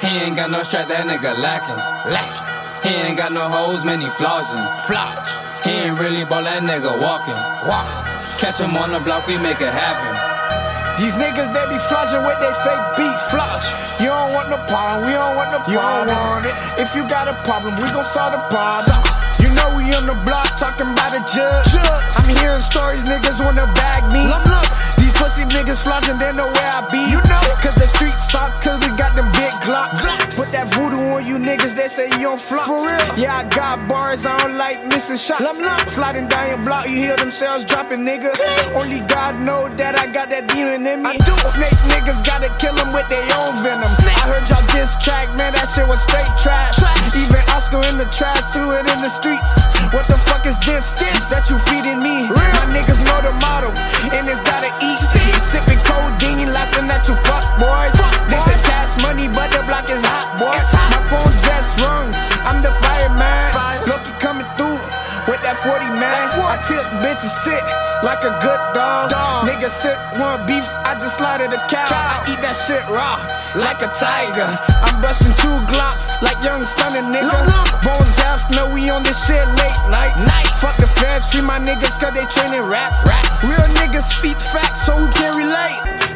He ain't got no strap, that nigga lacking. Lacking. He ain't got no hoes, man, he flossing. Flodge. He ain't really ball, that nigga walking. Walking. Catch him on the block, we make it happen. These niggas, they be flogging with they fake beat floss. You don't want no problem, we don't want no problem. You don't want it. If you got a problem, we gon' solve the problem. You know we on the block talking about a judge. I'm hearing they say you on flop. For real. Yeah, I got bars, I don't like missing shots. Lum, lum. Sliding down your block, you hear them themselves dropping, nigga. Only God know that I got that demon in me. I do. Snake niggas gotta kill them with their own venom. I heard y'all diss track, man, that shit was straight trash. Trash. Even Oscar in the trash, threw it in the streets. What the fuck is this? This that you feeding me? My niggas know the motto, and it's gotta eat. Sipping codeine, laughing at you fuck boys. They say cash money, but the block is hot, boy. I'm the fireman. Fire. Loki coming through with that 40 man. I tip bitches sit like a good dog. Dog. Niggas sit want beef, I just slaughtered a cow. Cow. I eat that shit raw like a tiger. I'm busting two glocks like young stunning nigga. Look, look. Bones know we on this shit late night. Night. Fuck the feds, free my niggas cause they training rats. Rats.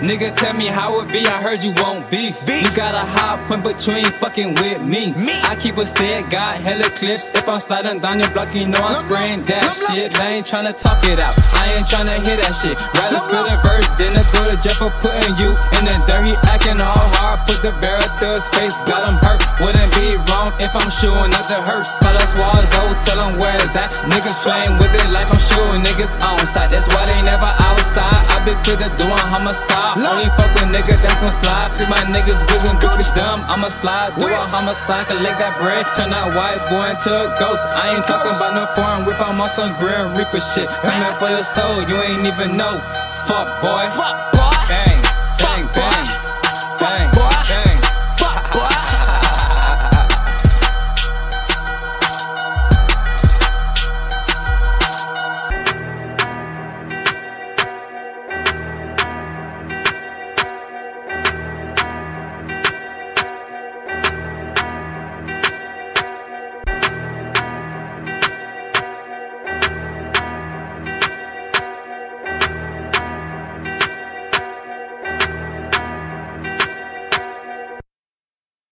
Nigga, tell me how it be. I heard you won't beef. Beef. You got a hot point, but you ain't fucking with me. Me. I keep a stead, got hella clips. If I'm sliding down your block, you know I'm spraying that Lum, lum. shit. I ain't tryna talk it out. I ain't tryna hear that shit. Rather spit a verse than to go to jail for putting you in the dirt. He acting all hard, put the barrel to his face, got him hurt. Wouldn't be wrong if I'm shooting out the hearse. Tell us walls old, tell him where it's at. Niggas playing with it like I'm shooting niggas on sight. That's why they never outside. I be quick to doing homicide. Lum. Only fuck with nigga, that's my slide. My niggas wiggin', bitch was dumb. I'ma slide through a homicide, collect that bread, turn that white boy into a ghost. I ain't talking about no foreign whip, I'm on some Grim Reaper shit. Coming for your soul, you ain't even know. Fuck boy. Fuck boy. Bang, bang, bang. Bang. boy.